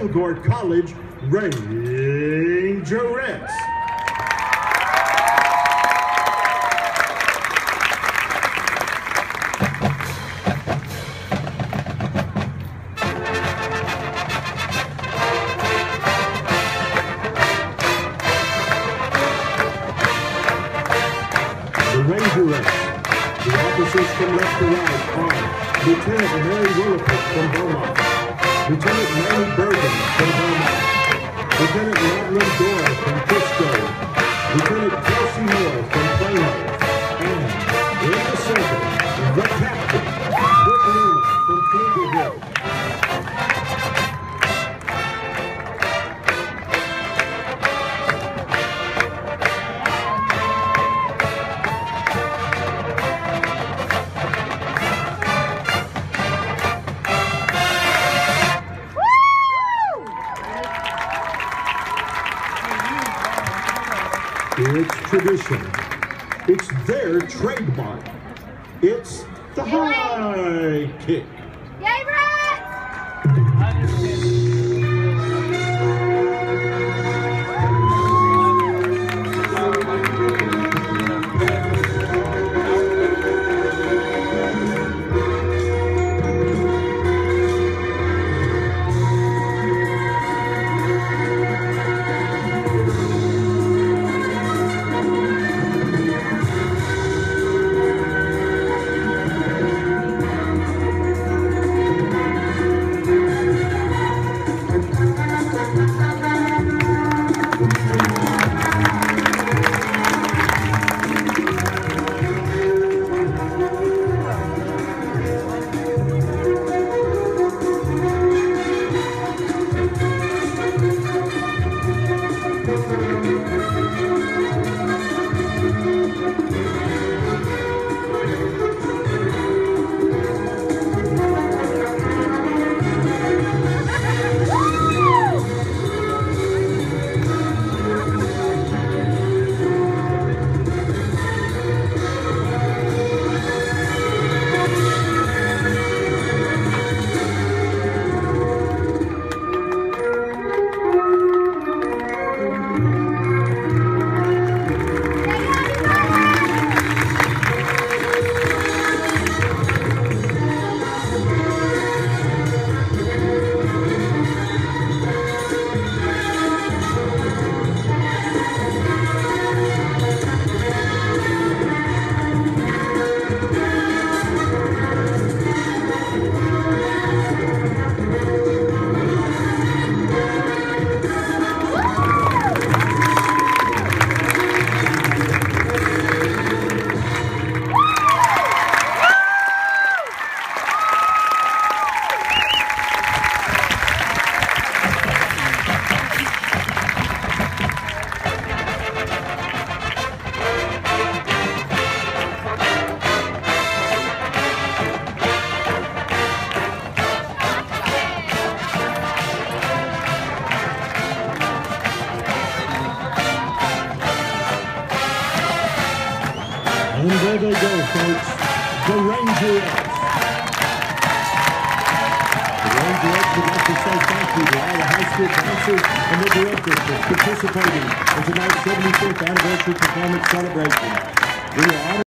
Kilgore College Rangerettes. The officers from left to right are Lieutenant Mary Williford from Beaumont, Lieutenant Manny Bergen from Beaumont, Lieutenant Madeline Dora from Frisco, Lieutenant tradition. It's their trademark. It's the high kick. Yay, Brett! There they go, folks. The Rangerettes. The Rangerettes would to say thank you to all the high school bouncers and the directors for participating in tonight's 75th anniversary performance celebration. We are honored